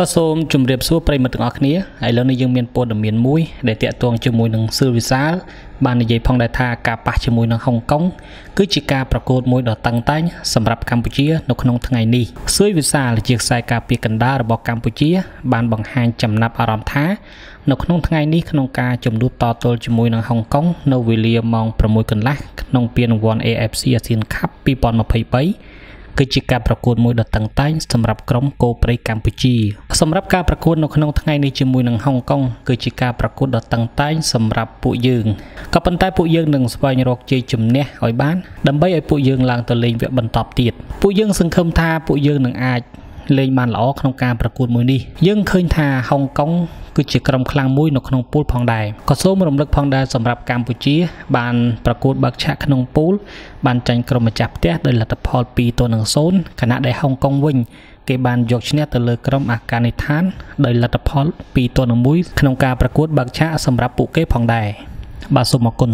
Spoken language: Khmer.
បាទសូមជម្រាបសួរប្រិយមិត្តទាំងអស់គ្នាឥឡូវនេះយើងមានព័ត៌មានមួយដែលតាក់ទងជាមួយនឹងស៊ឺវិសាលបាននិយាយផងដែរថាការប៉ះជាមួយនឹងហុងកុងគឺជាការប្រកួតមួយដ៏តឹងតែងសម្រាប់កម្ពុជានៅក្នុងថ្ងៃនេះស៊ឺវិសាលជាខ្សែការពារកណ្ដាលរបស់កម្ពុជា បានបង្ហាញចំណាប់អារម្មណ៍ថានៅក្នុងថ្ងៃនេះក្នុងការជំនួបតទល់ជាមួយនឹងហុងកុងនៅវេលាម៉ោង6កន្លះក្នុងពានរង្វាន់ AFC ASEAN Cup 2023 គឺជាការប្រកួតមួយដ៏តឹងតែងសម្រាប់ក្រុមគោព្រៃកម្ពុជាសម្រាប់ការប្រកួតនៅក្នុងថ្ងៃនេះជាមួយនឹងហុងកុងគឺជាការប្រកួតដ៏តឹងតែងសម្រាប់ពួកយើងក៏ប៉ុន្តែពួកយើងនឹងស្វែងរកជ័យជំនះឲ្យបានដើម្បីឲ្យពួកយើងឡើងទៅលេងវគ្គបន្តទៀតពួកយើងសង្ឃឹមថាពួកយើងនឹងអាច លេងបានល្អក្នុងការប្រកួតមួយនេះយើងឃើញថាហុងកុងគឺជាក្រុមខ្លាំងមួយនៅក្នុងពូលផងដែរក៏សូមរំលឹកផងដែរសម្រាប់កម្ពុជា បានប្រកួតបើកឆាកក្នុងពូល បានចាញ់ក្រុមម្ចាស់ផ្ទះដោយលទ្ធផល2ទល់នឹង0ខណៈដែលហុងកុងវិញគេបានយកឈ្នះទៅលើក្រុមអាហ្គានីស្ថានដោយលទ្ធផល2ទល់នឹង1ក្នុងការប្រកួតបើកឆាកសម្រាប់ពួកគេផងដែរបាទសូមអរគុណ